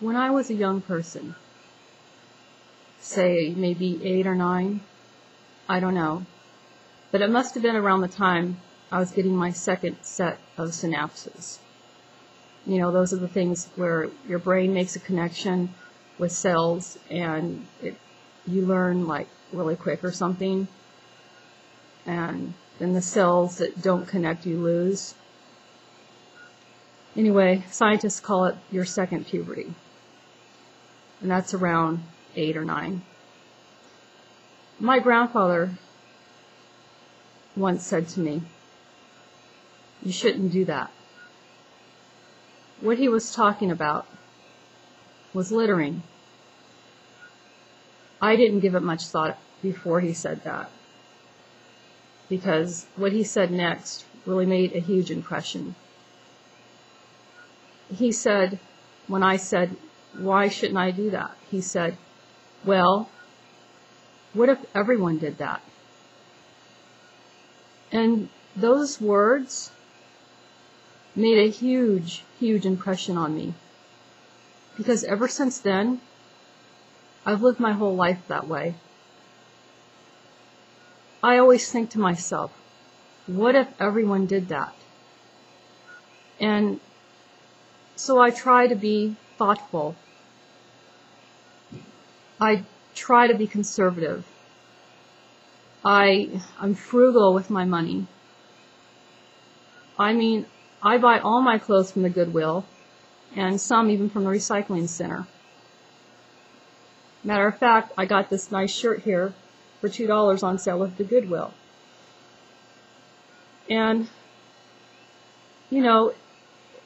when I was a young person, say maybe eight or nine, I don't know, but it must have been around the time I was getting my second set of synapses. You know, those are the things where your brain makes a connection with cells and it, you learn like really quick or something. And then the cells that don't connect you lose. Anyway, scientists call it your second puberty. And that's around eight or nine. My grandfather once said to me, you shouldn't do that. What he was talking about was littering. I didn't give it much thought before he said that because what he said next really made a huge impression. He said, when I said, why shouldn't I do that? He said, well, what if everyone did that? And those words made a huge, huge impression on me. Because ever since then, I've lived my whole life that way. I always think to myself, what if everyone did that? And so I try to be thoughtful. I try to be conservative. I, I'm frugal with my money. I mean, I buy all my clothes from the Goodwill, and some even from the recycling center. Matter of fact, I got this nice shirt here for $2 on sale at the Goodwill. And, you know,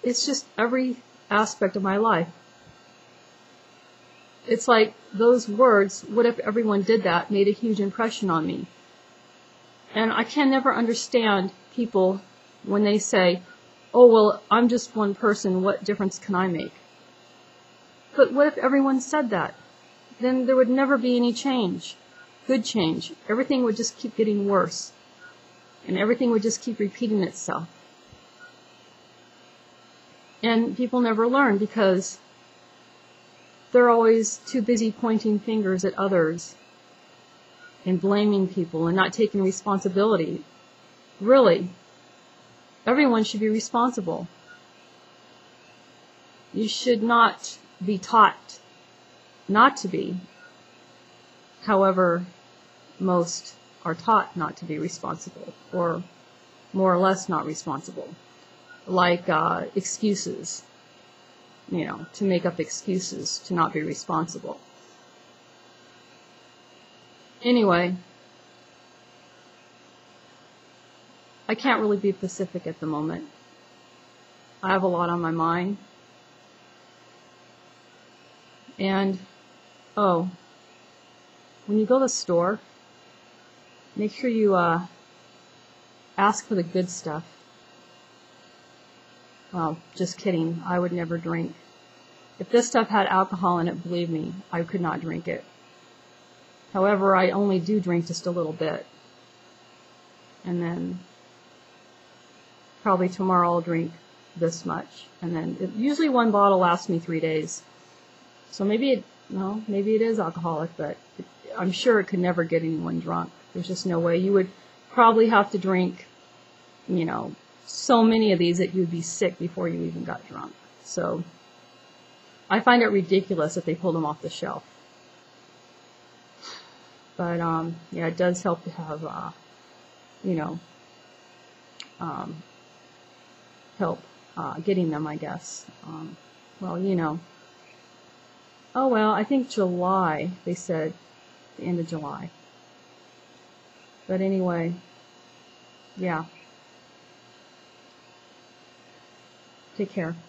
it's just every aspect of my life. It's like those words, what if everyone did that, made a huge impression on me. And I can never understand people when they say, oh, well, I'm just one person, what difference can I make? But what if everyone said that? Then there would never be any change, good change. Everything would just keep getting worse. And everything would just keep repeating itself. And people never learn because they're always too busy pointing fingers at others and blaming people and not taking responsibility. Really, Everyone should be responsible. You should not be taught not to be. However, most are taught not to be responsible or more or less not responsible. Like uh, excuses, you know, to make up excuses to not be responsible. Anyway, I can't really be Pacific at the moment. I have a lot on my mind. And, oh, when you go to the store, make sure you uh, ask for the good stuff. Well, just kidding. I would never drink. If this stuff had alcohol in it, believe me, I could not drink it. However, I only do drink just a little bit. And then probably tomorrow I'll drink this much. And then it, usually one bottle lasts me three days. So maybe it, well, maybe it is alcoholic, but it, I'm sure it could never get anyone drunk. There's just no way. You would probably have to drink, you know, so many of these that you'd be sick before you even got drunk. So I find it ridiculous that they pulled them off the shelf. But um, yeah, it does help to have, uh, you know, um, help uh, getting them, I guess. Um, well, you know. Oh, well, I think July, they said, the end of July. But anyway, yeah. Take care.